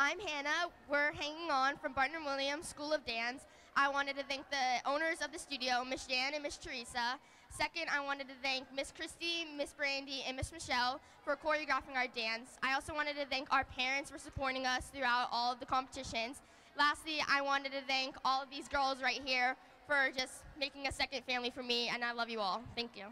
I'm Hannah. We're hanging on from Barton Williams School of Dance. I wanted to thank the owners of the studio, Miss Jan and Miss Teresa. Second, I wanted to thank Miss Kristy, Miss Brandi, and Miss Michelle for choreographing our dance. I also wanted to thank our parents for supporting us throughout all of the competitions. Lastly, I wanted to thank all of these girls right here for just making a second family for me, and I love you all. Thank you.